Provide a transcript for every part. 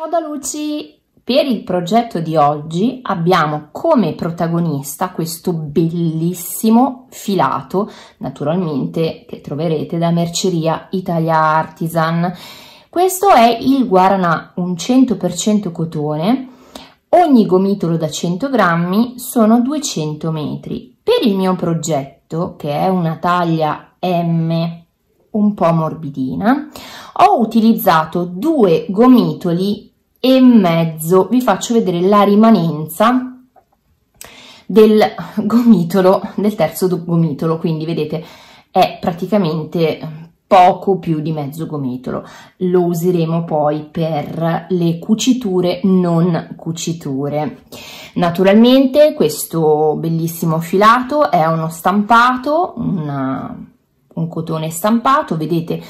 Ciao da Luci! Per il progetto di oggi abbiamo come protagonista questo bellissimo filato, naturalmente che troverete da Merceria Italia Artisan. Questo è il Guaranà, un 100% cotone, ogni gomitolo da 100 grammi sono 200 metri. Per il mio progetto, che è una taglia M un po' morbidina, ho utilizzato due gomitoli e mezzo, vi faccio vedere la rimanenza del gomitolo, del terzo gomitolo, quindi vedete è praticamente poco più di mezzo gomitolo. Lo useremo poi per le cuciture non cuciture. Naturalmente questo bellissimo filato è uno stampato, una, un cotone stampato, vedete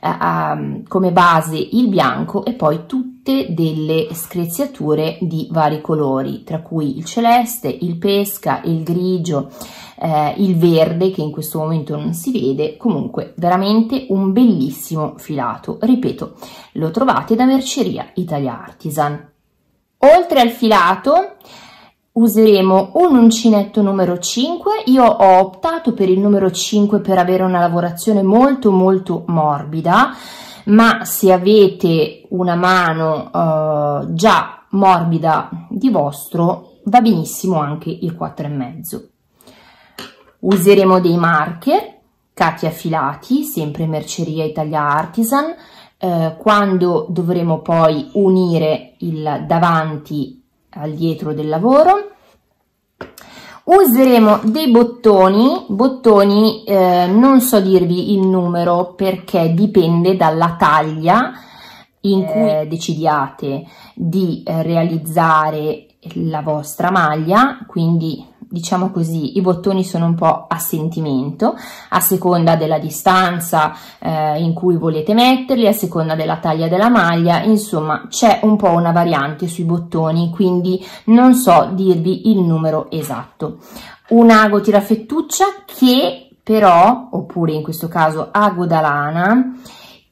uh, come base il bianco e poi tutte delle screziature di vari colori, tra cui il celeste, il pesca, il grigio, eh, il verde che in questo momento non si vede, comunque veramente un bellissimo filato. Ripeto, lo trovate da Merceria Italia Artisan. Oltre al filato useremo un uncinetto numero 5 io ho optato per il numero 5 per avere una lavorazione molto molto morbida ma se avete una mano uh, già morbida di vostro va benissimo anche il 4 e mezzo. Useremo dei marker cati affilati sempre merceria italia artisan. Eh, quando dovremo poi unire il davanti al dietro del lavoro. Useremo dei bottoni bottoni eh, non so dirvi il numero perché dipende dalla taglia in cui eh, decidiate di eh, realizzare la vostra maglia quindi diciamo così, i bottoni sono un po' a sentimento, a seconda della distanza eh, in cui volete metterli, a seconda della taglia della maglia, insomma c'è un po' una variante sui bottoni, quindi non so dirvi il numero esatto. Un ago tirafettuccia che però, oppure in questo caso ago da lana,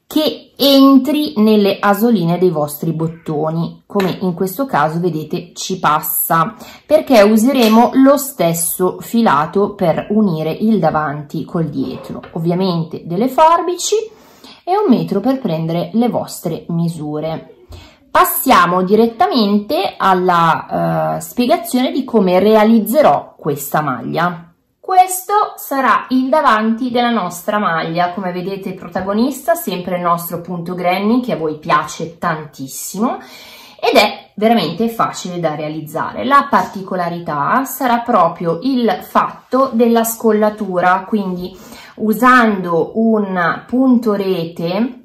che entri nelle asoline dei vostri bottoni. Come in questo caso vedete ci passa. Perché useremo lo stesso filato per unire il davanti col dietro. Ovviamente delle forbici e un metro per prendere le vostre misure. Passiamo direttamente alla uh, spiegazione di come realizzerò questa maglia questo sarà il davanti della nostra maglia, come vedete il protagonista, sempre il nostro punto granny che a voi piace tantissimo ed è veramente facile da realizzare. La particolarità sarà proprio il fatto della scollatura, quindi usando un punto rete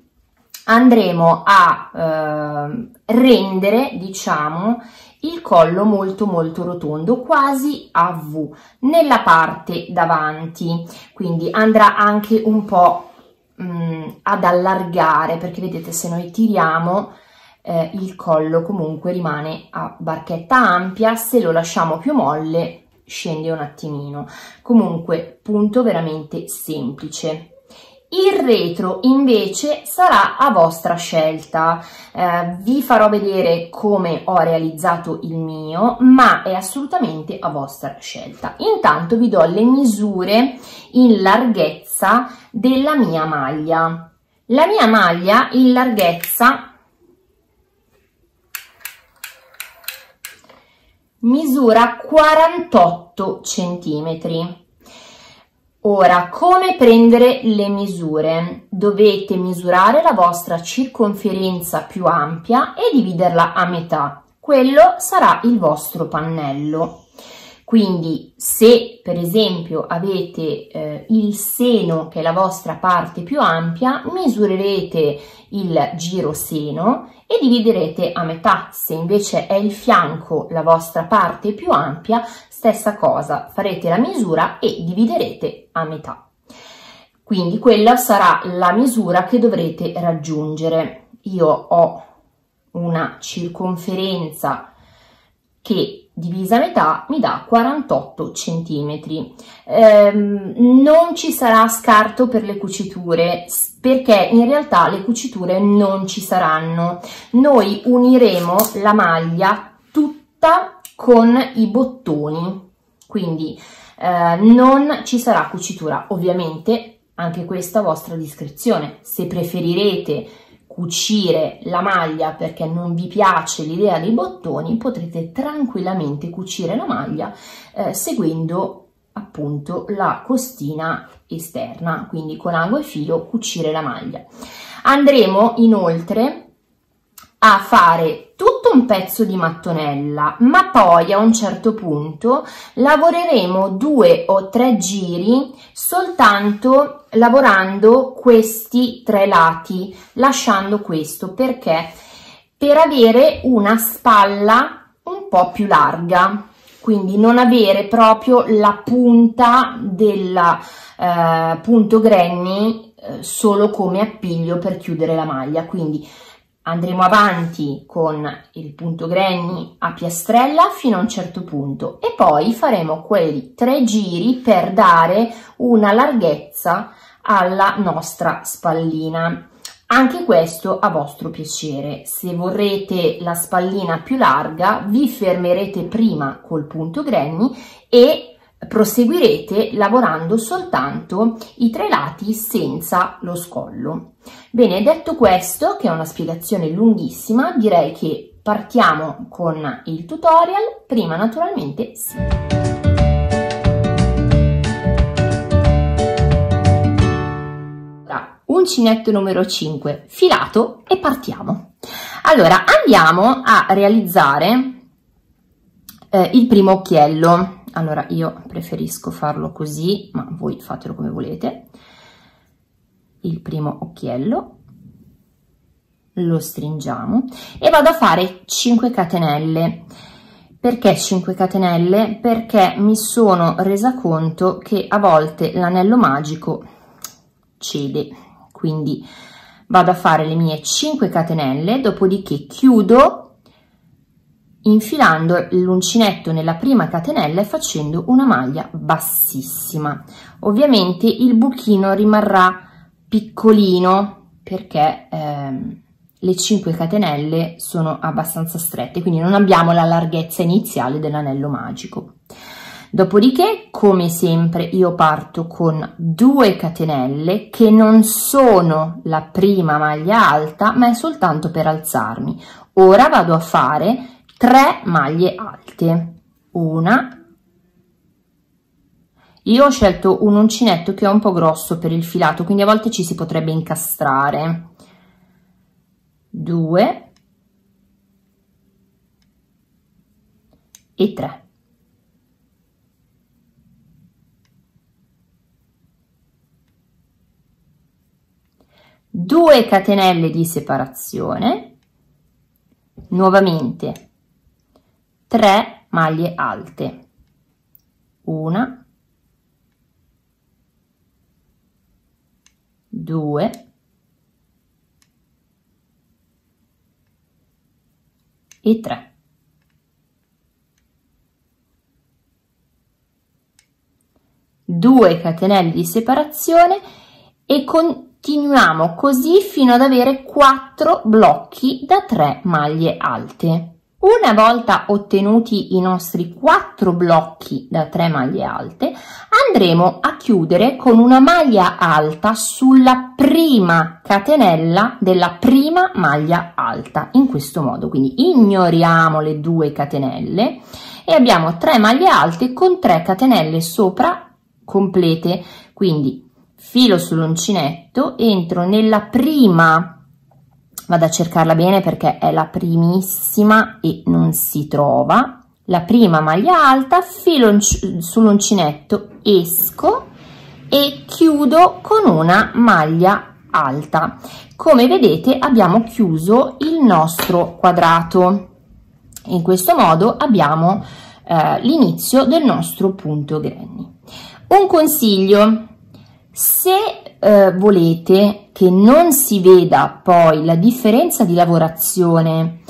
andremo a eh, rendere, diciamo, il collo molto molto rotondo, quasi a V, nella parte davanti, quindi andrà anche un po' mh, mm, ad allargare, perché vedete se noi tiriamo eh, il collo comunque rimane a barchetta ampia, se lo lasciamo più molle scende un attimino. Comunque punto veramente semplice. Il retro invece sarà a vostra scelta, eh, vi farò vedere come ho realizzato il mio, ma è assolutamente a vostra scelta. Intanto vi do le misure in larghezza della mia maglia. La mia maglia in larghezza misura 48 centimetri Ora, come prendere le misure? Dovete misurare la vostra circonferenza più ampia e dividerla a metà. Quello sarà il vostro pannello. Quindi se per esempio avete eh, il seno che è la vostra parte più ampia, misurerete il giro seno e dividerete a metà. Se invece è il fianco la vostra parte più ampia, stessa cosa, farete la misura e dividerete a metà. Quindi quella sarà la misura che dovrete raggiungere. Io ho una circonferenza che divisa a metà mi dà 48 centimetri. Eh, non ci sarà scarto per le cuciture perché in realtà le cuciture non ci saranno. Noi uniremo la maglia tutta con i bottoni, quindi eh, non ci sarà cucitura. Ovviamente anche questa a vostra discrezione. Se preferirete cucire la maglia perché non vi piace l'idea dei bottoni, potrete tranquillamente cucire la maglia eh, seguendo appunto la costina esterna, quindi con ago e filo cucire la maglia. Andremo inoltre a fare tutto un pezzo di mattonella, ma poi a un certo punto lavoreremo due o tre giri soltanto lavorando questi tre lati, lasciando questo. Perché? Per avere una spalla un po' più larga. Quindi non avere proprio la punta del eh, punto granny eh, solo come appiglio per chiudere la maglia. Quindi andremo avanti con il punto granny a piastrella fino a un certo punto e poi faremo quei tre giri per dare una larghezza alla nostra spallina. Anche questo a vostro piacere. Se vorrete la spallina più larga vi fermerete prima col punto granny e proseguirete lavorando soltanto i tre lati senza lo scollo. Bene, detto questo, che è una spiegazione lunghissima, direi che partiamo con il tutorial, prima naturalmente sì. uncinetto numero 5 filato e partiamo. Allora andiamo a realizzare eh, il primo occhiello allora io preferisco farlo così ma voi fatelo come volete. Il primo occhiello. Lo stringiamo. E vado a fare 5 catenelle. Perché 5 catenelle? Perché mi sono resa conto che a volte l'anello magico cede. Quindi vado a fare le mie 5 catenelle dopodiché chiudo infilando l'uncinetto nella prima catenella e facendo una maglia bassissima. Ovviamente il buchino rimarrà piccolino perché ehm, le 5 catenelle sono abbastanza strette, quindi non abbiamo la larghezza iniziale dell'anello magico. Dopodiché, come sempre, io parto con 2 catenelle che non sono la prima maglia alta, ma è soltanto per alzarmi. Ora vado a fare 3 maglie alte. Una. Io ho scelto un uncinetto che è un po' grosso per il filato quindi a volte ci si potrebbe incastrare. 2 e 3 2 catenelle di separazione. Nuovamente 3 maglie alte. Una. Due. E tre. Due catenelle di separazione e continuiamo così fino ad avere quattro blocchi da 3 maglie alte una volta ottenuti i nostri quattro blocchi da 3 maglie alte, andremo a chiudere con una maglia alta sulla prima catenella della prima maglia alta, in questo modo. Quindi ignoriamo le due catenelle e abbiamo 3 maglie alte con 3 catenelle sopra complete. Quindi filo sull'uncinetto, entro nella prima vado a cercarla bene perché è la primissima e non si trova. La prima maglia alta filo sull'uncinetto esco e chiudo con una maglia alta. Come vedete abbiamo chiuso il nostro quadrato. In questo modo abbiamo eh, l'inizio del nostro punto granny. Un consiglio. Se eh, volete che non si veda poi la differenza di lavorazione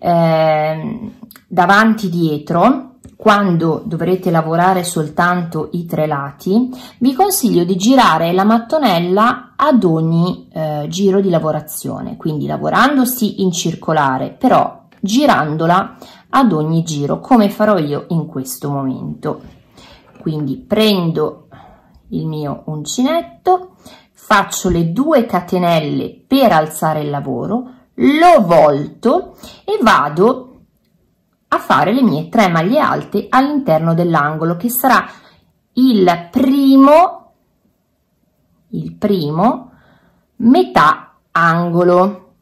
eh, davanti dietro quando dovrete lavorare soltanto i tre lati, vi consiglio di girare la mattonella ad ogni eh, giro di lavorazione, quindi lavorandosi in circolare, però girandola ad ogni giro, come farò io in questo momento. Quindi prendo il mio uncinetto, faccio le due catenelle per alzare il lavoro, lo volto e vado a fare le mie tre maglie alte all'interno dell'angolo che sarà il primo il primo metà angolo.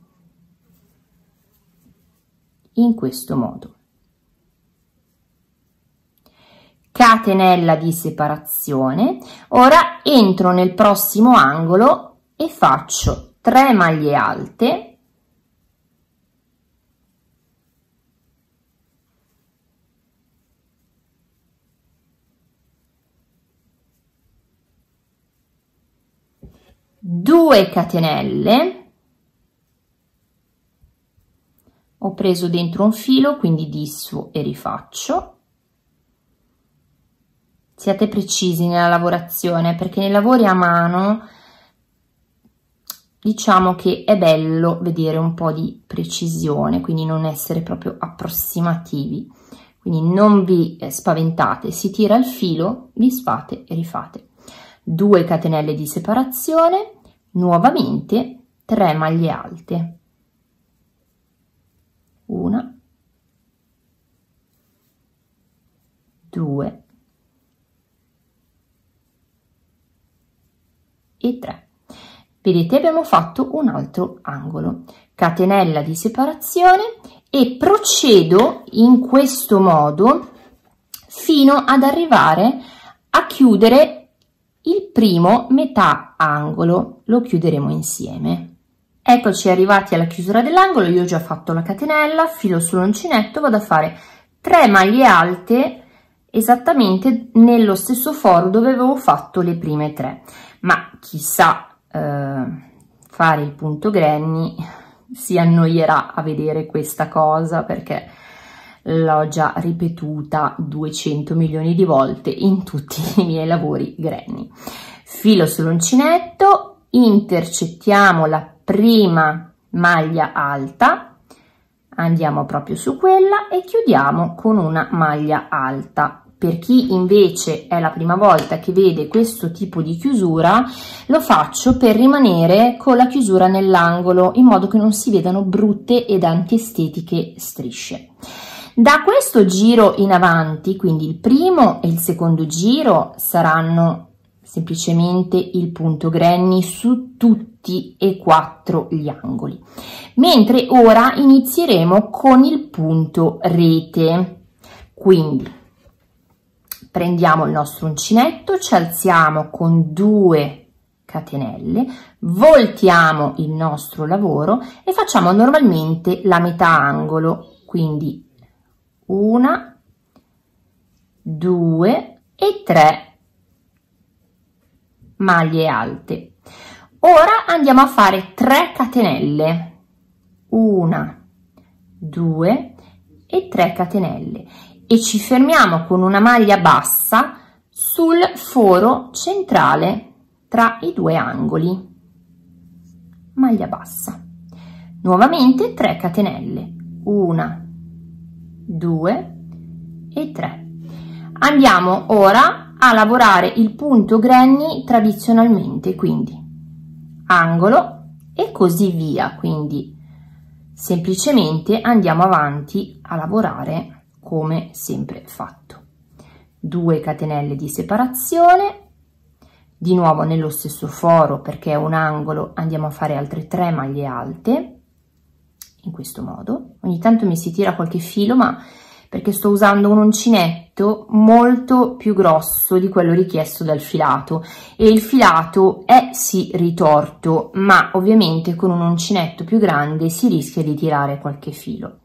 In questo modo catenella di separazione. Ora entro nel prossimo angolo e faccio 3 maglie alte. Due catenelle. Ho preso dentro un filo quindi dissuo e rifaccio siate precisi nella lavorazione perché nei lavori a mano diciamo che è bello vedere un po' di precisione quindi non essere proprio approssimativi. Quindi non vi spaventate si tira il filo disfate e rifate. 2 catenelle di separazione nuovamente 3 maglie alte. Una. Due e 3 vedete abbiamo fatto un altro angolo catenella di separazione e procedo in questo modo fino ad arrivare a chiudere il primo metà angolo lo chiuderemo insieme. Eccoci arrivati alla chiusura dell'angolo, io ho già fatto la catenella, filo sull'uncinetto, vado a fare 3 maglie alte esattamente nello stesso foro dove avevo fatto le prime tre. Ma chissà eh, fare il punto granny si annoierà a vedere questa cosa perché l'ho già ripetuta 200 milioni di volte in tutti i miei lavori granny. Filo sull'uncinetto, intercettiamo la prima maglia alta, andiamo proprio su quella e chiudiamo con una maglia alta. Per chi invece è la prima volta che vede questo tipo di chiusura, lo faccio per rimanere con la chiusura nell'angolo in modo che non si vedano brutte ed antiestetiche strisce. Da questo giro in avanti, quindi il primo e il secondo giro saranno semplicemente il punto granny su tutti e quattro gli angoli, mentre ora inizieremo con il punto rete. Quindi prendiamo il nostro uncinetto, ci alziamo con due catenelle, voltiamo il nostro lavoro e facciamo normalmente la metà angolo, quindi una, due e tre maglie alte. Ora andiamo a fare 3 catenelle. Una, due e 3 catenelle e ci fermiamo con una maglia bassa sul foro centrale tra i due angoli. Maglia bassa. Nuovamente 3 catenelle. Una, 2 e 3. Andiamo ora a lavorare il punto granny tradizionalmente, quindi angolo e così via, quindi semplicemente andiamo avanti a lavorare come sempre fatto. 2 catenelle di separazione, di nuovo nello stesso foro perché è un angolo andiamo a fare altre 3 maglie alte, in questo modo. Ogni tanto mi si tira qualche filo, ma perché sto usando un uncinetto molto più grosso di quello richiesto dal filato e il filato è sì ritorto, ma ovviamente con un uncinetto più grande si rischia di tirare qualche filo.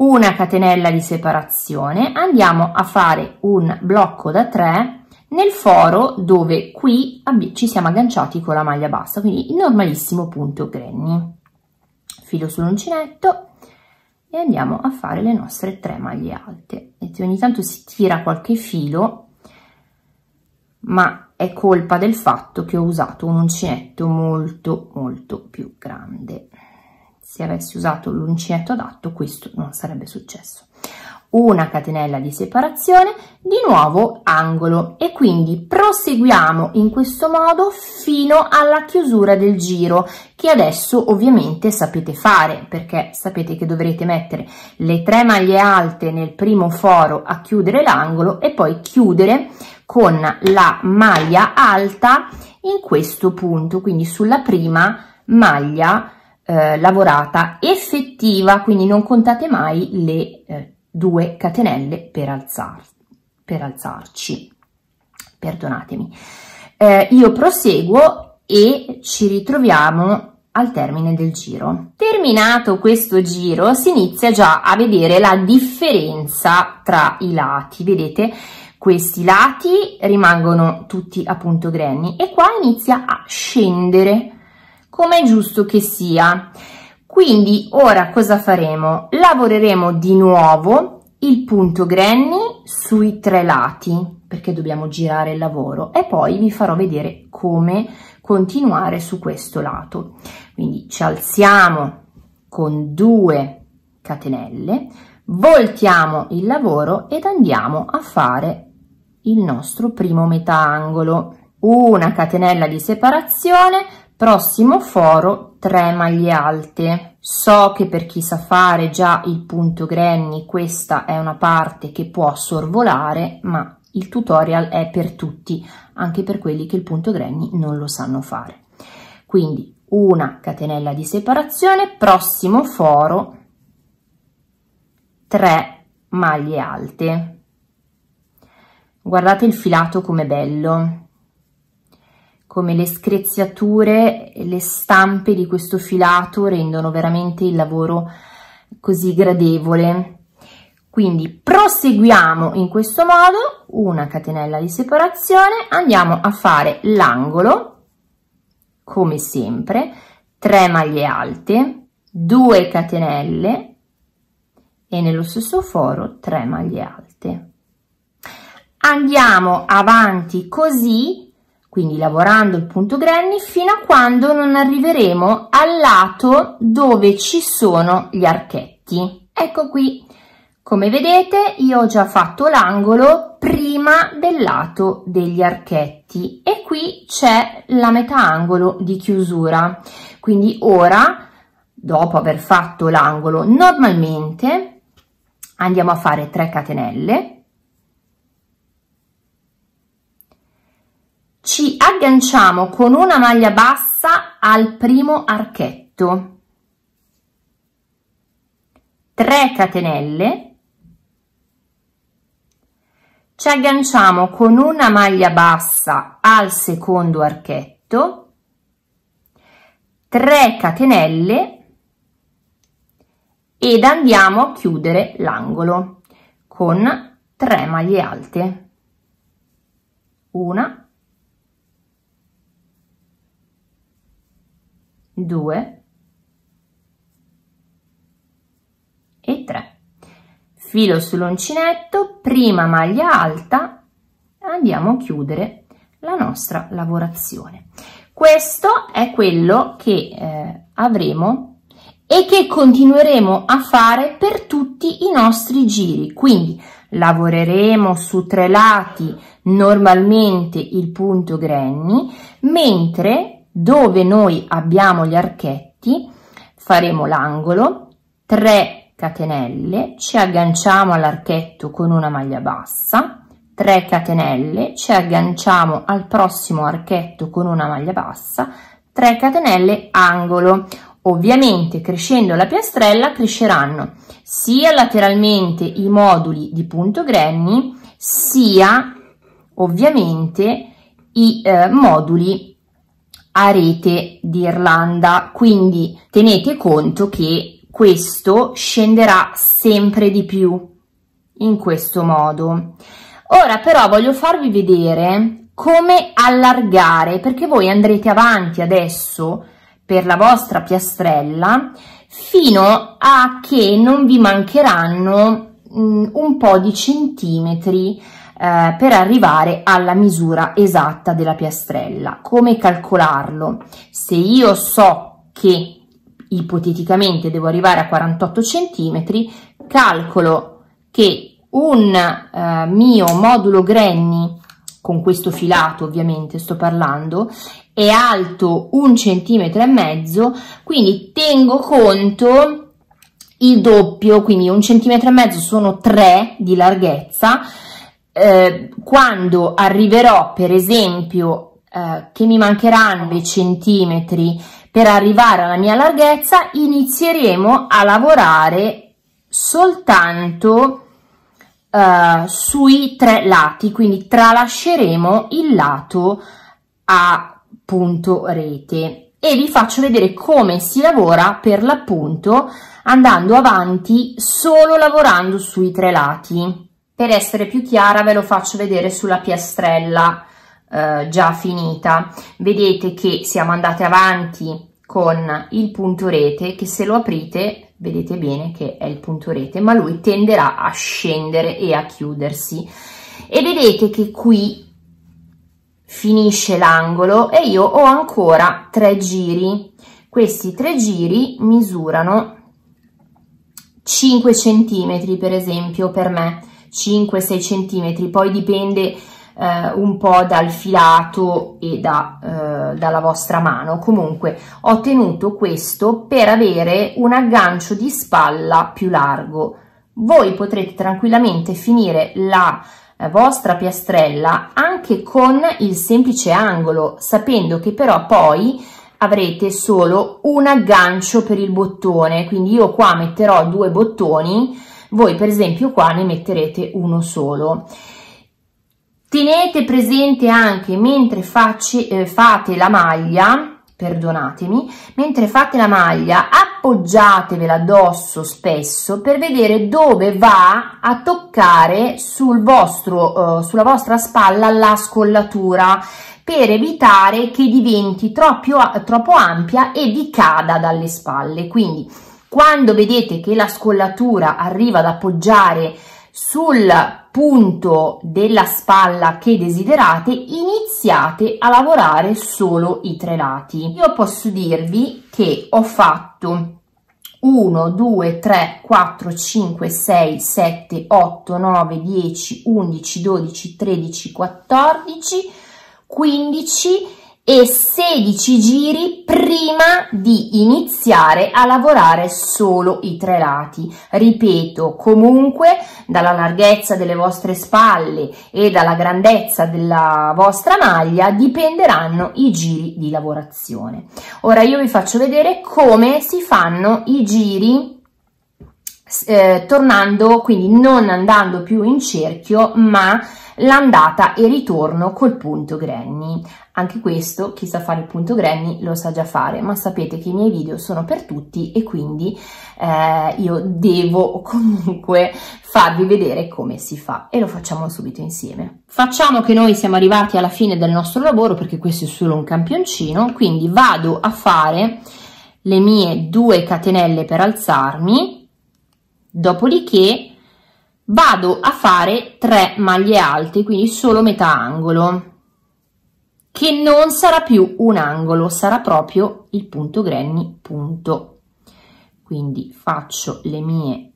Una catenella di separazione, andiamo a fare un blocco da 3 nel foro dove qui ci siamo agganciati con la maglia bassa, quindi il normalissimo punto granny. Filo sull'uncinetto e andiamo a fare le nostre tre maglie alte. Vedete ogni tanto si tira qualche filo ma è colpa del fatto che ho usato un uncinetto molto molto più grande se avessi usato l'uncinetto adatto questo non sarebbe successo. Una catenella di separazione, di nuovo angolo. E quindi proseguiamo in questo modo fino alla chiusura del giro che adesso ovviamente sapete fare perché sapete che dovrete mettere le tre maglie alte nel primo foro a chiudere l'angolo e poi chiudere con la maglia alta in questo punto quindi sulla prima maglia eh, lavorata effettiva quindi non contate mai le eh, 2 catenelle per, alzar, per alzarci. Perdonatemi. Eh, io proseguo e ci ritroviamo al termine del giro. Terminato questo giro si inizia già a vedere la differenza tra i lati, vedete? Questi lati rimangono tutti a punto granny e qua inizia a scendere come è giusto che sia. Quindi ora cosa faremo? Lavoreremo di nuovo il punto granny sui tre lati perché dobbiamo girare il lavoro e poi vi farò vedere come continuare su questo lato. Quindi ci alziamo con due catenelle, voltiamo il lavoro ed andiamo a fare il nostro primo metà angolo. Una catenella di separazione, Prossimo foro 3 maglie alte. So che per chi sa fare già il punto granny questa è una parte che può sorvolare, ma il tutorial è per tutti, anche per quelli che il punto granny non lo sanno fare. Quindi una catenella di separazione, prossimo foro 3 maglie alte. Guardate il filato come bello come le screziature e le stampe di questo filato rendono veramente il lavoro così gradevole. Quindi proseguiamo in questo modo, una catenella di separazione, andiamo a fare l'angolo, come sempre, 3 maglie alte, 2 catenelle e nello stesso foro 3 maglie alte. Andiamo avanti così quindi lavorando il punto granny fino a quando non arriveremo al lato dove ci sono gli archetti. Ecco qui, come vedete io ho già fatto l'angolo prima del lato degli archetti e qui c'è la metà angolo di chiusura. Quindi ora, dopo aver fatto l'angolo normalmente, andiamo a fare 3 catenelle ci agganciamo con una maglia bassa al primo archetto. 3 catenelle. Ci agganciamo con una maglia bassa al secondo archetto. 3 catenelle. Ed andiamo a chiudere l'angolo con 3 maglie alte. Una 2 e 3 filo sull'uncinetto prima maglia alta andiamo a chiudere la nostra lavorazione. Questo è quello che eh, avremo e che continueremo a fare per tutti i nostri giri. Quindi lavoreremo su tre lati normalmente il punto granny mentre dove noi abbiamo gli archetti faremo l'angolo 3 catenelle ci agganciamo all'archetto con una maglia bassa 3 catenelle ci agganciamo al prossimo archetto con una maglia bassa 3 catenelle angolo. Ovviamente crescendo la piastrella cresceranno sia lateralmente i moduli di punto granny sia ovviamente i eh, moduli a rete di Irlanda, quindi tenete conto che questo scenderà sempre di più in questo modo. Ora però voglio farvi vedere come allargare, perché voi andrete avanti adesso per la vostra piastrella fino a che non vi mancheranno mh, un po' di centimetri eh, per arrivare alla misura esatta della piastrella. Come calcolarlo? Se io so che ipoteticamente devo arrivare a 48 centimetri, calcolo che un eh, mio modulo Granny con questo filato ovviamente sto parlando è alto un centimetro e mezzo quindi tengo conto il doppio quindi un centimetro e mezzo sono tre di larghezza eh, quando arriverò per esempio eh, che mi mancheranno dei centimetri per arrivare alla mia larghezza inizieremo a lavorare soltanto uh, sui tre lati, quindi tralasceremo il lato a punto rete e vi faccio vedere come si lavora per l'appunto andando avanti solo lavorando sui tre lati. Per essere più chiara ve lo faccio vedere sulla piastrella eh, già finita. Vedete che siamo andate avanti con il punto rete che se lo aprite vedete bene che è il punto rete ma lui tenderà a scendere e a chiudersi. E vedete che qui finisce l'angolo e io ho ancora tre giri. Questi tre giri misurano 5 centimetri per esempio per me 5-6 centimetri poi dipende eh, un po' dal filato e da, eh, dalla vostra mano. Comunque ho tenuto questo per avere un aggancio di spalla più largo. Voi potrete tranquillamente finire la eh, vostra piastrella anche con il semplice angolo, sapendo che però poi avrete solo un aggancio per il bottone, quindi io qua metterò due bottoni, voi per esempio qua ne metterete uno solo. Tenete presente anche mentre face, eh, fate la maglia, perdonatemi, mentre fate la maglia appoggiatevela addosso spesso per vedere dove va a toccare sul vostro, eh, sulla vostra spalla la scollatura per evitare che diventi troppo, troppo ampia e vi cada dalle spalle. Quindi quando vedete che la scollatura arriva ad appoggiare sul punto della spalla che desiderate iniziate a lavorare solo i tre lati. Io posso dirvi che ho fatto 1 2 3 4 5 6 7 8 9 10 11 12 13 14 15 e 16 giri prima di iniziare a lavorare solo i tre lati. Ripeto, comunque dalla larghezza delle vostre spalle e dalla grandezza della vostra maglia dipenderanno i giri di lavorazione. Ora io vi faccio vedere come si fanno i giri eh, tornando, quindi non andando più in cerchio, ma l'andata e ritorno col punto granny. Anche questo, chi sa fare il punto granny lo sa già fare, ma sapete che i miei video sono per tutti e quindi eh, io devo comunque farvi vedere come si fa e lo facciamo subito insieme. Facciamo che noi siamo arrivati alla fine del nostro lavoro perché questo è solo un campioncino, quindi vado a fare le mie due catenelle per alzarmi, dopodiché vado a fare 3 maglie alte quindi solo metà angolo che non sarà più un angolo sarà proprio il punto granny punto. Quindi faccio le mie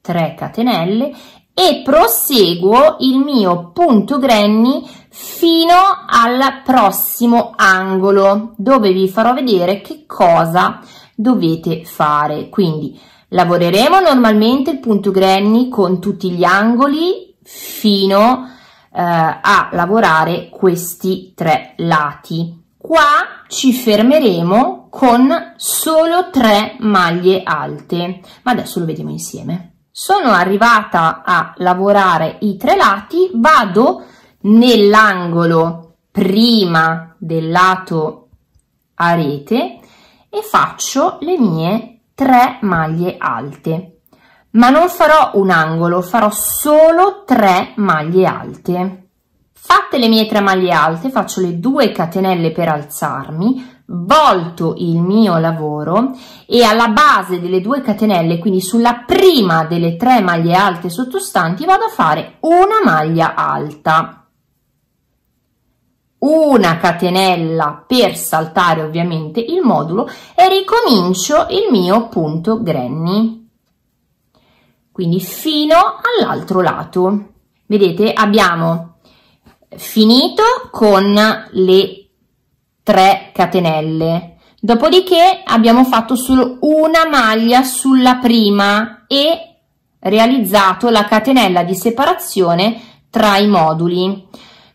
3 catenelle e proseguo il mio punto granny fino al prossimo angolo dove vi farò vedere che cosa dovete fare. Quindi Lavoreremo normalmente il punto granny con tutti gli angoli fino eh, a lavorare questi tre lati. Qua ci fermeremo con solo tre maglie alte, ma adesso lo vediamo insieme. Sono arrivata a lavorare i tre lati, vado nell'angolo prima del lato a rete e faccio le mie 3 maglie alte ma non farò un angolo farò solo 3 maglie alte fatte le mie 3 maglie alte faccio le 2 catenelle per alzarmi volto il mio lavoro e alla base delle due catenelle, quindi sulla prima delle tre maglie alte sottostanti, vado a fare una maglia alta. Una catenella per saltare ovviamente il modulo e ricomincio il mio punto granny. Quindi fino all'altro lato. Vedete, abbiamo finito con le 3 catenelle dopodiché abbiamo fatto solo una maglia sulla prima e realizzato la catenella di separazione tra i moduli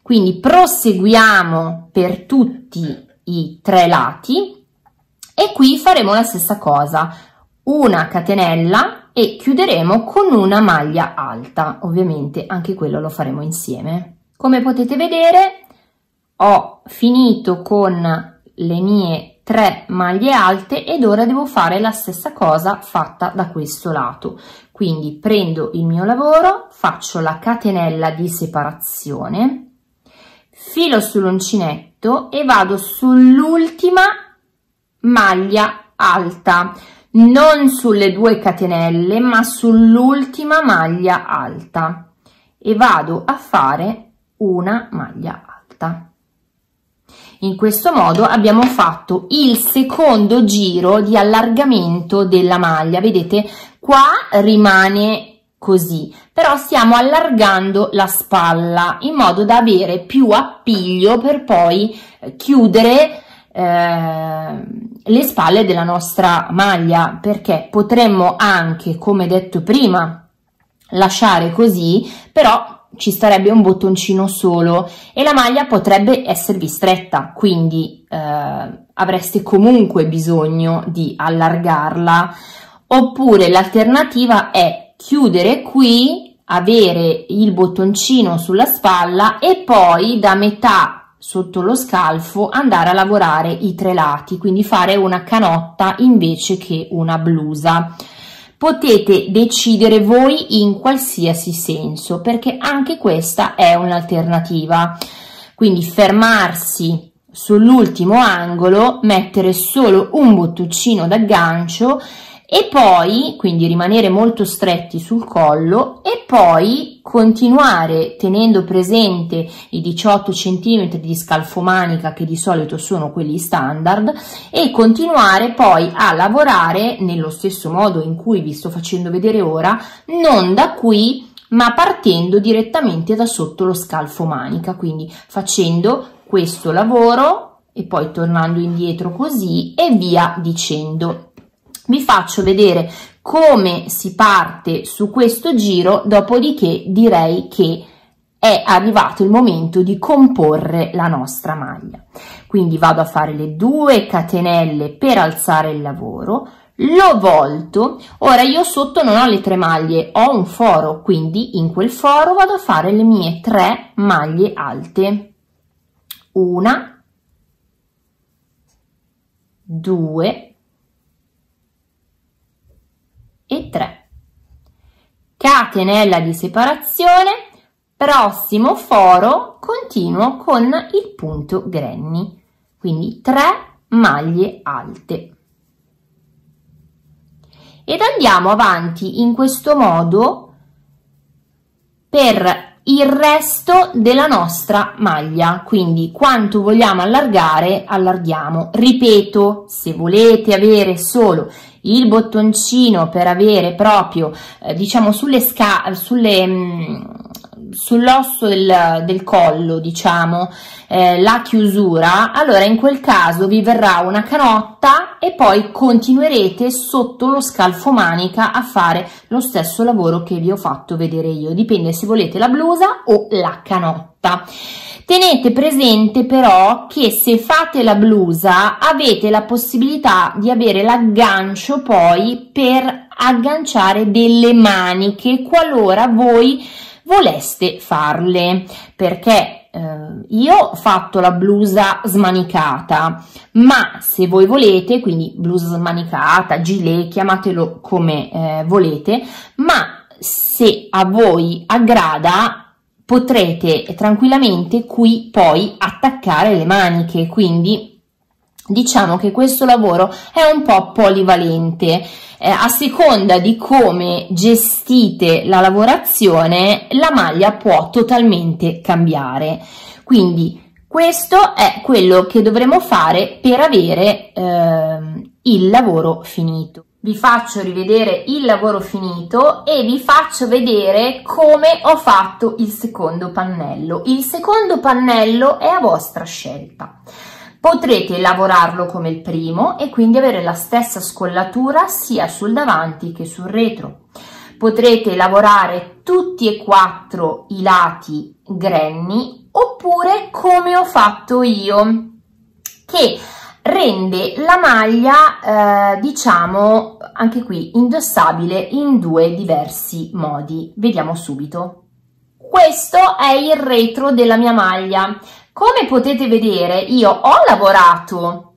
quindi proseguiamo per tutti i tre lati e qui faremo la stessa cosa. Una catenella e chiuderemo con una maglia alta. Ovviamente anche quello lo faremo insieme. Come potete vedere ho finito con le mie tre maglie alte ed ora devo fare la stessa cosa fatta da questo lato. Quindi prendo il mio lavoro faccio la catenella di separazione filo sull'uncinetto e vado sull'ultima maglia alta. Non sulle due catenelle ma sull'ultima maglia alta. E vado a fare una maglia alta. In questo modo abbiamo fatto il secondo giro di allargamento della maglia. Vedete, qua rimane così, però stiamo allargando la spalla in modo da avere più appiglio per poi eh, chiudere eh, le spalle della nostra maglia perché potremmo anche, come detto prima, lasciare così, però ci starebbe un bottoncino solo e la maglia potrebbe esservi stretta, quindi eh, avreste comunque bisogno di allargarla, oppure l'alternativa è chiudere qui, avere il bottoncino sulla spalla e poi da metà sotto lo scalfo andare a lavorare i tre lati, quindi fare una canotta invece che una blusa. Potete decidere voi in qualsiasi senso perché anche questa è un'alternativa. Quindi fermarsi sull'ultimo angolo mettere solo un bottoncino d'aggancio e poi quindi rimanere molto stretti sul collo e poi continuare tenendo presente i 18 cm di scalfomanica che di solito sono quelli standard e continuare poi a lavorare nello stesso modo in cui vi sto facendo vedere ora non da qui ma partendo direttamente da sotto lo scalfomanica. Quindi facendo questo lavoro e poi tornando indietro così e via dicendo vi faccio vedere come si parte su questo giro, dopodiché direi che è arrivato il momento di comporre la nostra maglia. Quindi vado a fare le due catenelle per alzare il lavoro, lo volto, ora io sotto non ho le tre maglie, ho un foro, quindi in quel foro vado a fare le mie tre maglie alte. Una, due, e 3. Catenella di separazione, prossimo foro, continuo con il punto granny, quindi 3 maglie alte. Ed andiamo avanti in questo modo per il resto della nostra maglia quindi quanto vogliamo allargare allarghiamo ripeto se volete avere solo il bottoncino per avere proprio, eh, diciamo, sulle sca sulle, mm, sull'osso del, del, collo, diciamo, eh, la chiusura, allora in quel caso vi verrà una canotta e poi continuerete sotto lo scalfo manica a fare lo stesso lavoro che vi ho fatto vedere io. Dipende se volete la blusa o la canotta. Tenete presente però che se fate la blusa avete la possibilità di avere l'aggancio poi per agganciare delle maniche qualora voi voleste farle perché eh, io ho fatto la blusa smanicata ma se voi volete quindi blusa smanicata gilet chiamatelo come eh, volete ma se a voi aggrada potrete tranquillamente qui poi attaccare le maniche, quindi diciamo che questo lavoro è un po' polivalente. Eh, a seconda di come gestite la lavorazione, la maglia può totalmente cambiare. Quindi questo è quello che dovremo fare per avere eh, il lavoro finito. Vi faccio rivedere il lavoro finito e vi faccio vedere come ho fatto il secondo pannello. Il secondo pannello è a vostra scelta. Potrete lavorarlo come il primo e quindi avere la stessa scollatura sia sul davanti che sul retro. Potrete lavorare tutti e quattro i lati grenni oppure come ho fatto io, che rende la maglia, eh, diciamo, anche qui indossabile in due diversi modi. Vediamo subito. Questo è il retro della mia maglia. Come potete vedere io ho lavorato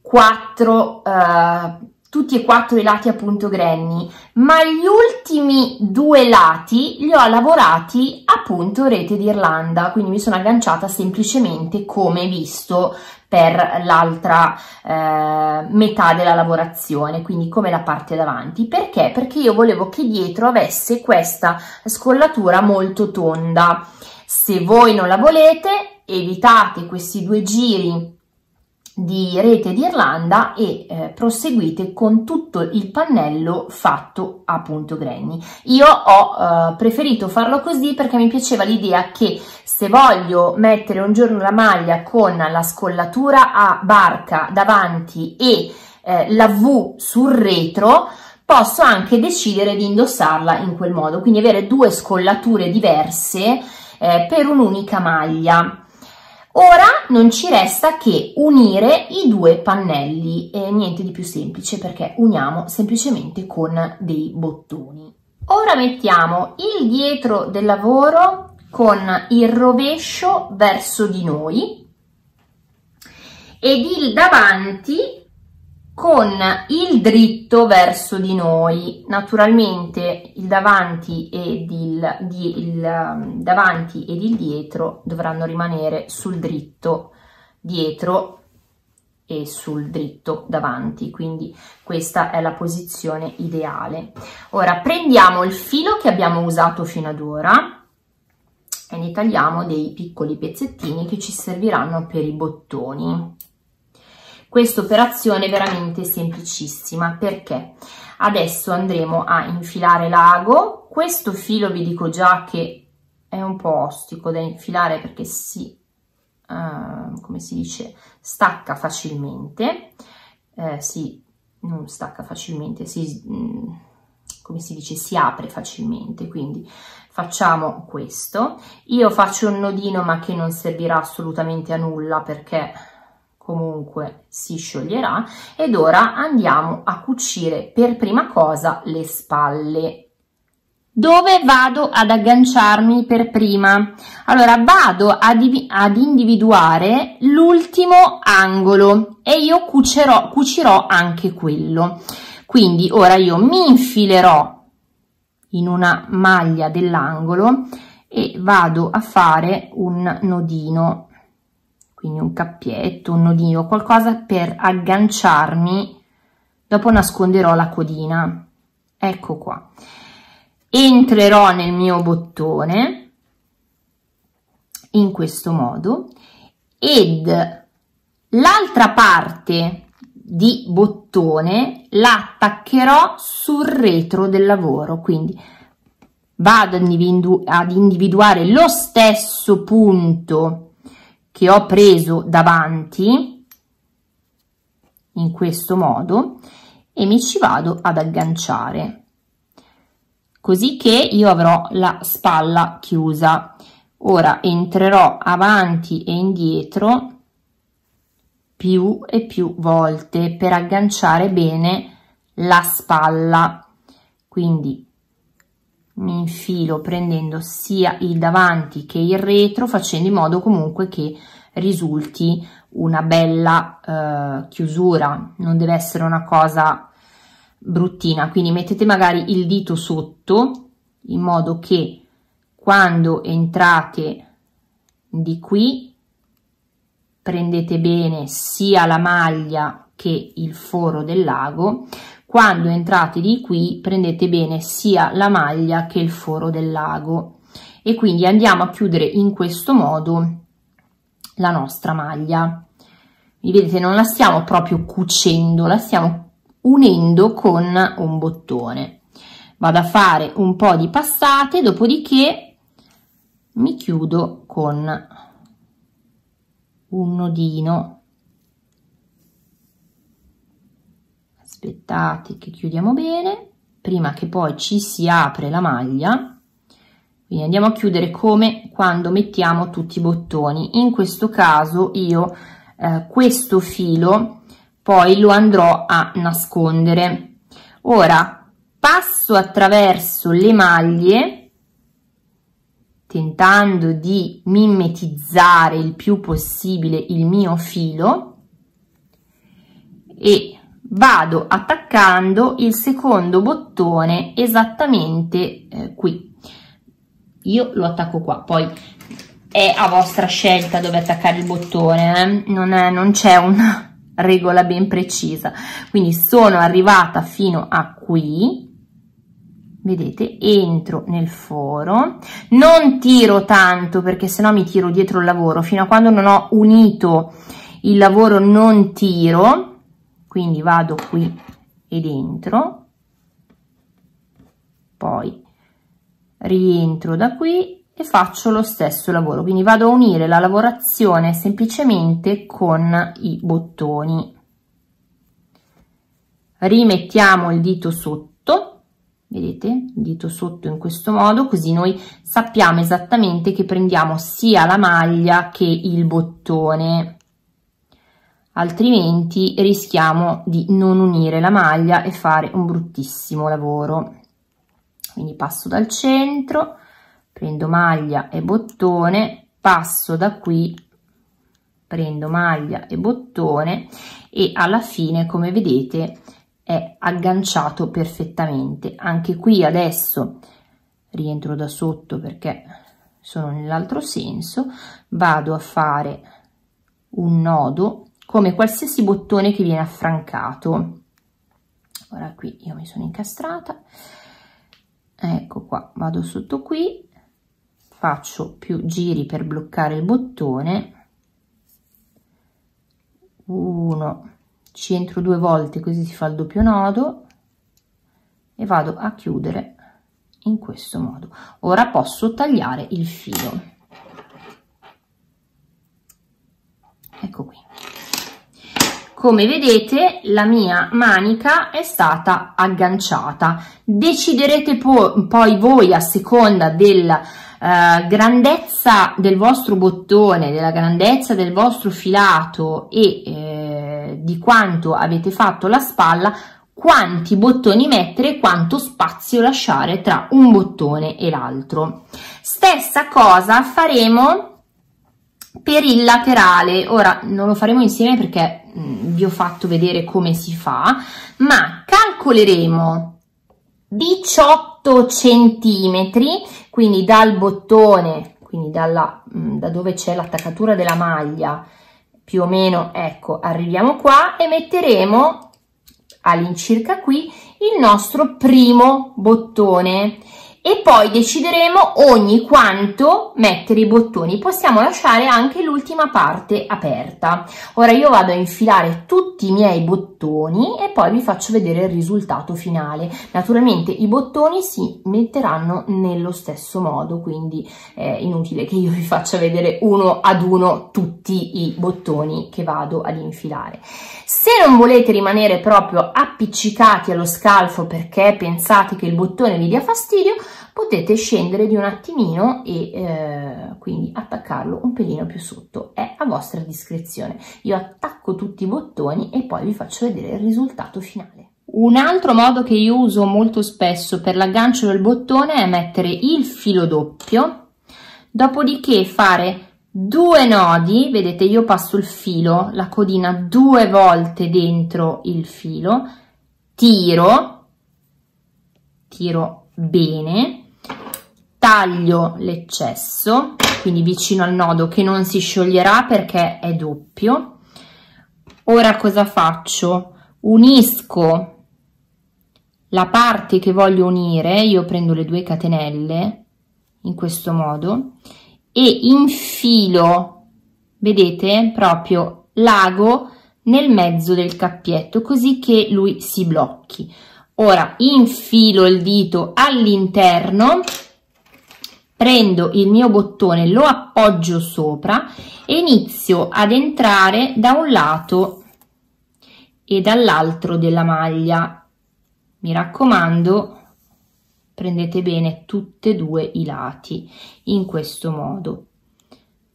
quattro, eh, tutti e quattro i lati a punto granny, ma gli ultimi due lati li ho lavorati a punto rete d'Irlanda, quindi mi sono agganciata semplicemente come visto per l'altra eh, metà della lavorazione, quindi come la parte davanti. Perché? Perché io volevo che dietro avesse questa scollatura molto tonda. Se voi non la volete, evitate questi due giri di rete d'Irlanda e eh, proseguite con tutto il pannello fatto a punto granny. Io ho eh, preferito farlo così perché mi piaceva l'idea che se voglio mettere un giorno la maglia con la scollatura a barca davanti e eh, la V sul retro, posso anche decidere di indossarla in quel modo, quindi avere due scollature diverse eh, per un'unica maglia. Ora non ci resta che unire i due pannelli e niente di più semplice perché uniamo semplicemente con dei bottoni. Ora mettiamo il dietro del lavoro con il rovescio verso di noi ed il davanti con il dritto verso di noi. Naturalmente il davanti ed il, di, il um, davanti ed il dietro dovranno rimanere sul dritto dietro e sul dritto davanti, quindi questa è la posizione ideale. Ora prendiamo il filo che abbiamo usato fino ad ora e ne tagliamo dei piccoli pezzettini che ci serviranno per i bottoni. Questa operazione è veramente semplicissima perché adesso andremo a infilare l'ago. Questo filo vi dico già che è un po' ostico da infilare perché si, uh, come si dice, stacca facilmente. Eh, si, non stacca facilmente, si, mm, come si dice, si apre facilmente, quindi facciamo questo. Io faccio un nodino ma che non servirà assolutamente a nulla perché comunque si scioglierà. Ed ora andiamo a cucire per prima cosa le spalle. Dove vado ad agganciarmi per prima? Allora vado ad, ad individuare l'ultimo angolo e io cucerò, cucirò anche quello. Quindi ora io mi infilerò in una maglia dell'angolo e vado a fare un nodino quindi un cappietto, un nodino, qualcosa per agganciarmi, dopo nasconderò la codina, ecco qua. Entrerò nel mio bottone, in questo modo, ed l'altra parte di bottone la attaccherò sul retro del lavoro, quindi vado ad individuare lo stesso punto che ho preso davanti in questo modo e mi ci vado ad agganciare. Così che io avrò la spalla chiusa. Ora entrerò avanti e indietro più e più volte per agganciare bene la spalla. Quindi mi infilo prendendo sia il davanti che il retro facendo in modo comunque che risulti una bella eh, chiusura. Non deve essere una cosa bruttina. Quindi mettete magari il dito sotto in modo che quando entrate di qui prendete bene sia la maglia che il foro del lago quando entrate di qui prendete bene sia la maglia che il foro del lago. E quindi andiamo a chiudere in questo modo la nostra maglia. Mi vedete non la stiamo proprio cucendo la stiamo unendo con un bottone. Vado a fare un po di passate dopodiché mi chiudo con un nodino aspettate che chiudiamo bene prima che poi ci si apre la maglia. Quindi andiamo a chiudere come quando mettiamo tutti i bottoni. In questo caso io eh, questo filo poi lo andrò a nascondere. Ora passo attraverso le maglie tentando di mimetizzare il più possibile il mio filo e vado attaccando il secondo bottone esattamente eh, qui. Io lo attacco qua poi è a vostra scelta dove attaccare il bottone eh? non, c'è una regola ben precisa. Quindi sono arrivata fino a qui. Vedete entro nel foro. Non tiro tanto perché sennò mi tiro dietro il lavoro. Fino a quando non ho unito il lavoro non tiro quindi vado qui e dentro poi rientro da qui e faccio lo stesso lavoro. Quindi vado a unire la lavorazione semplicemente con i bottoni. Rimettiamo il dito sotto. Vedete? Dito sotto in questo modo così noi sappiamo esattamente che prendiamo sia la maglia che il bottone altrimenti rischiamo di non unire la maglia e fare un bruttissimo lavoro. Quindi passo dal centro prendo maglia e bottone passo da qui prendo maglia e bottone e alla fine come vedete è agganciato perfettamente. Anche qui adesso rientro da sotto perché sono nell'altro senso. Vado a fare un nodo come qualsiasi bottone che viene affrancato. Ora qui io mi sono incastrata. Ecco qua vado sotto qui. Faccio più giri per bloccare il bottone. Uno ci entro due volte così si fa il doppio nodo. E vado a chiudere in questo modo. Ora posso tagliare il filo. Ecco qui come vedete la mia manica è stata agganciata. Deciderete po poi voi a seconda della uh, grandezza del vostro bottone della grandezza del vostro filato e eh, di quanto avete fatto la spalla quanti bottoni mettere e quanto spazio lasciare tra un bottone e l'altro. Stessa cosa faremo per il laterale. Ora non lo faremo insieme perché mh, mm, vi ho fatto vedere come si fa ma calcoleremo 18 centimetri quindi dal bottone quindi dalla, mh, mm, da dove c'è l'attaccatura della maglia più o meno ecco arriviamo qua e metteremo all'incirca qui il nostro primo bottone e poi decideremo ogni quanto mettere i bottoni. Possiamo lasciare anche l'ultima parte aperta. Ora io vado a infilare tutti i miei bottoni e poi vi faccio vedere il risultato finale. Naturalmente i bottoni si metteranno nello stesso modo quindi è inutile che io vi faccia vedere uno ad uno tutti i bottoni che vado ad infilare. Se non volete rimanere proprio appiccicati allo scalfo perché pensate che il bottone vi dia fastidio potete scendere di un attimino e eh, quindi attaccarlo un pelino più sotto, è a vostra discrezione. Io attacco tutti i bottoni e poi vi faccio vedere il risultato finale. Un altro modo che io uso molto spesso per l'aggancio del bottone è mettere il filo doppio, dopodiché fare due nodi, vedete io passo il filo, la codina due volte dentro il filo, tiro, tiro bene, taglio l'eccesso quindi vicino al nodo che non si scioglierà perché è doppio. Ora cosa faccio? Unisco la parte che voglio unire, io prendo le due catenelle in questo modo e infilo, vedete, proprio l'ago nel mezzo del cappietto così che lui si blocchi. Ora infilo il dito all'interno, prendo il mio bottone, lo appoggio sopra e inizio ad entrare da un lato e dall'altro della maglia. Mi raccomando, prendete bene tutti e due i lati in questo modo.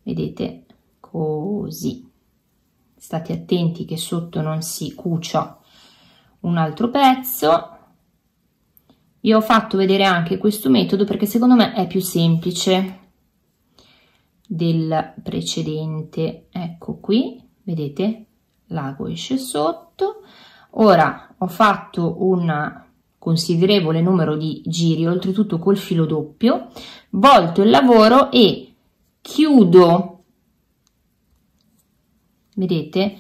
Vedete? Così. State attenti che sotto non si cucia un altro pezzo. Io ho fatto vedere anche questo metodo perché secondo me è più semplice del precedente. Ecco qui, vedete, l'ago esce sotto. Ora ho fatto un considerevole numero di giri, oltretutto col filo doppio, volto il lavoro e chiudo, vedete,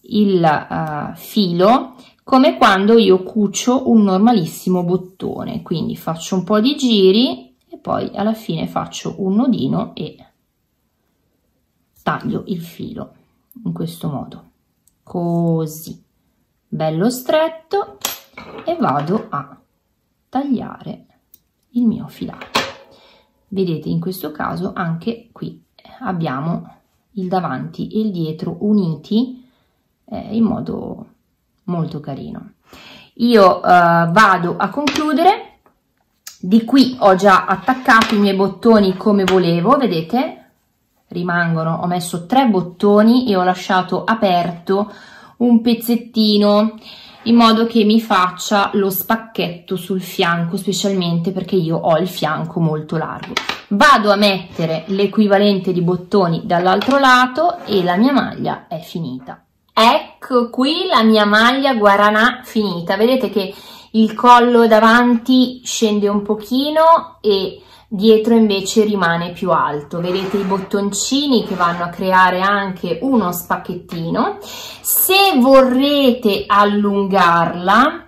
il uh, filo come quando io cucio un normalissimo bottone. Quindi faccio un po di giri e poi alla fine faccio un nodino e taglio il filo in questo modo. Così. Bello stretto e vado a tagliare il mio filato. Vedete in questo caso anche qui abbiamo il davanti e il dietro uniti eh, in modo molto carino. Io uh, vado a concludere, di qui ho già attaccato i miei bottoni come volevo, vedete? Rimangono, ho messo tre bottoni e ho lasciato aperto un pezzettino in modo che mi faccia lo spacchetto sul fianco, specialmente perché io ho il fianco molto largo. Vado a mettere l'equivalente di bottoni dall'altro lato e la mia maglia è finita. Ecco qui la mia maglia guaranà finita. Vedete che il collo davanti scende un pochino e dietro invece rimane più alto. Vedete i bottoncini che vanno a creare anche uno spacchettino. Se vorrete allungarla,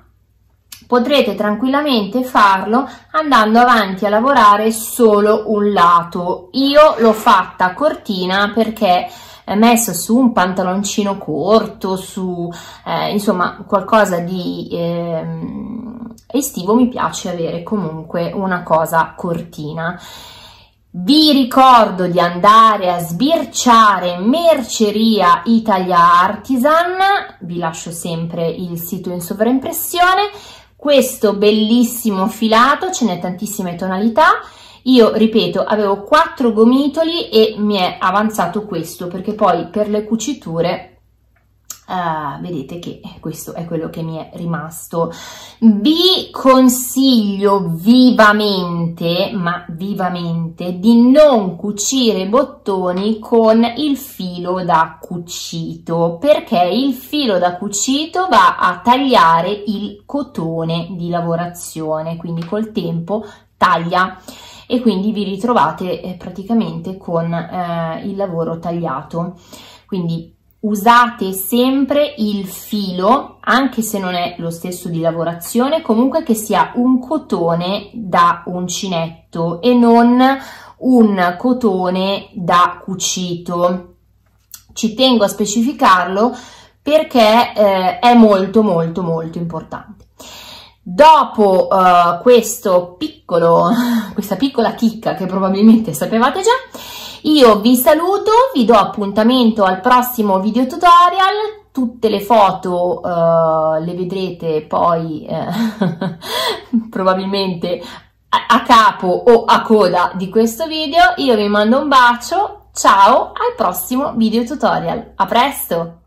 potrete tranquillamente farlo andando avanti a lavorare solo un lato. Io l'ho fatta cortina perché messa su un pantaloncino corto, su eh, insomma qualcosa di eh, estivo, mi piace avere comunque una cosa cortina. Vi ricordo di andare a sbirciare Merceria Italia Artisan, vi lascio sempre il sito in sovraimpressione, questo bellissimo filato, ce n'è tantissime tonalità, io ripeto, avevo quattro gomitoli e mi è avanzato questo perché poi per le cuciture Uh, vedete che questo è quello che mi è rimasto. Vi consiglio vivamente, ma vivamente, di non cucire bottoni con il filo da cucito, perché il filo da cucito va a tagliare il cotone di lavorazione, quindi col tempo taglia e quindi vi ritrovate eh, praticamente con eh, il lavoro tagliato. Quindi usate sempre il filo, anche se non è lo stesso di lavorazione, comunque che sia un cotone da uncinetto e non un cotone da cucito. Ci tengo a specificarlo perché eh, è molto molto molto importante. Dopo uh, questo piccolo, questa piccola chicca che probabilmente sapevate già, io vi saluto, vi do appuntamento al prossimo video tutorial, tutte le foto uh, le vedrete poi uh, probabilmente a, a capo o a coda di questo video, io vi mando un bacio, ciao, al prossimo video tutorial, a presto!